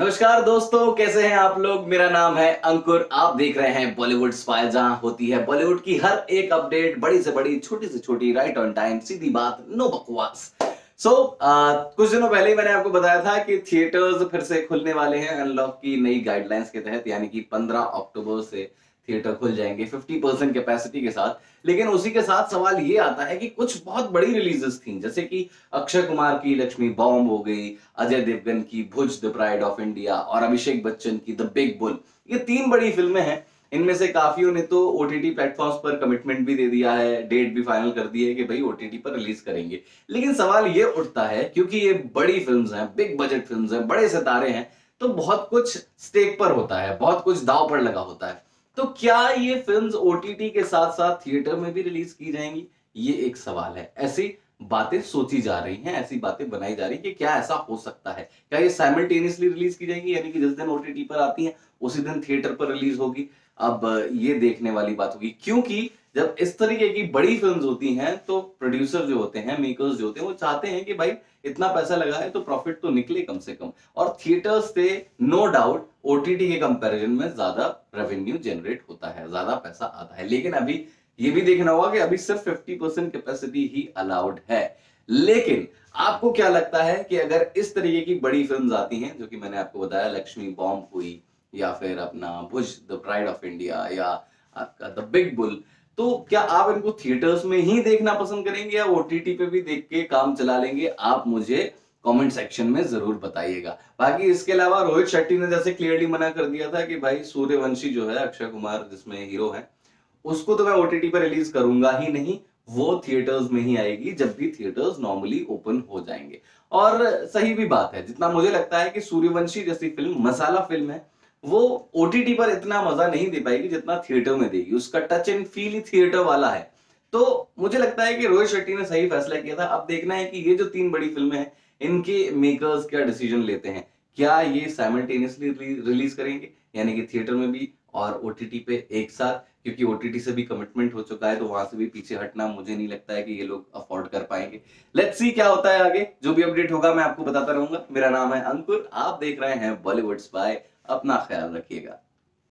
नमस्कार दोस्तों, कैसे हैं आप लोग? मेरा नाम है अंकुर। आप देख रहे हैं बॉलीवुड स्पाइल जहाँ होती है बॉलीवुड की हर एक अपडेट, बड़ी से बड़ी, छोटी से छोटी राइट ऑन टाइम सीधी बात नो बकवास। सो so, uh, कुछ दिनों पहले ही मैंने आपको बताया था कि थिएटर्स फिर से खुलने वाले हैं अनलॉक की नई गाइडलाइंस के तहत यानी कि 15 अक्टूबर से थिएटर खुल जाएँगे 50 परसेंट कैपेसिटी के साथ। लेकिन उसी के साथ सवाल ये आता है कि कुछ बहुत बड़ी रिलीजेस थी जैसे कि अक्षय कुमार की लक्ष्मी बॉम्ब हो गई अजय देवगन की Bhuj the pride of India और अभिषेक बच्चन की द बिग बुल ये तीन बड़ी फ़िल्में हैं इनमें से काफियों ने तो ओटीटी प्लेटफॉर्म्स पर कमिटमेंट भी दे दिया है डेट भी फाइनल कर दी है कि भाई ओटीटी पर रिलीज़ करेंगे। लेकिन सवाल ये उठता है, क्योंकि ये बड़ी फिल्म्स हैं बिग बजट फिल्म्स हैं, बड़े सितारे हैं तो बहुत कुछ स्टेक पर होता है, बहुत कुछ दाव पर लगा होता है। तो क्या ये फिल्म्स ओटीटी के साथ साथ थिएटर में भी रिलीज़ की जाएँगी? ये एक सवाल है। ऐसी बातें सोची जा रही हैं, ऐसी बातें बनाई जा रही है कि क्या ऐसा हो सकता है। क्या ये साइमल्टेनियसली रिलीज़ की जाएँगी? यानी कि जिस दिन ओटीटी पर आती है, उसी दिन थिएटर पर रिलीज़ होगी। अब ये देखने वाली बात होगी। क्योंकि जब इस तरीके की बड़ी फिल्म्स होती हैं तो प्रोड्यूसर जो होते हैं मेकर्स जो होते हैं, वो चाहते हैं कि भाई, इतना पैसा लगा है तो प्रॉफिट तो निकले कम से कम। और थिएटर्स से नो डाउट ओटीटी के कंपैरिजन में ज़्यादा रेवेन्यू जनरेट होता है, ज़्यादा पैसा आता है। लेकिन अभी ये भी देखना होगा कि अभी सिर्फ़ 50 परसेंट कैपेसिटी ही अलाउड है। लेकिन आपको क्या लगता है कि अगर इस तरीके की बड़ी फिल्म्स आती हैं, जो कि मैंने आपको बताया, लक्ष्मी, बॉम्ब हुई, या फिर अपना Bhuj the pride of India या आपका द बिग बुल तो क्या आप इनको थिएटर्स में ही देखना पसंद करेंगे या ओटीटी पे भी देख के काम चला लेंगे? आप मुझे कमेंट सेक्शन में ज़रूर बताइएगा। बाकी इसके अलावा रोहित शेट्टी ने जैसे क्लियरली मना कर दिया था कि भाई सूर्यवंशी जो है, अक्षय कुमार जिसमें हीरो है उसको तो मैं ओटीटी पर रिलीज़ करूँगा ही नहीं, वो थिएटर्स में ही आएगी जब भी थिएटर्स नॉर्मली ओपन हो जाएँगे। और सही भी बात है, जितना मुझे लगता है कि सूर्यवंशी जैसी फ़िल्म मसाला फ़िल्म है, वो ओटीटी पर इतना मज़ा नहीं दे पाएगी जितना थिएटर में देगी। उसका टच एंड फील ही थिएटर वाला है। तो मुझे लगता है कि रोहित शेट्टी ने सही फैसला किया था। अब देखना है कि ये जो तीन बड़ी फ़िल्में हैं, इनके मेकर्स क्या डिसीज़न लेते हैं? क्या ये साइमल्टेनियसली रिलीज़ करेंगे? यानी कि थिएटर में भी और ओटीटी पे एक साथ, क्योंकि ओटीटी से भी कमिटमेंट हो चुका है तो वहाँ से भी पीछे हटना मुझे नहीं लगता है कि ये लोग अफोर्ड कर पाएँगे। लेट्स सी क्या होता है आगे। जो भी अपडेट होगा मैं आपको बताता रहूँगा। मेरा नाम है अंकुर, आप देख रहे हैं बॉलीवुड बाय अपना ख्याल रखिएगा।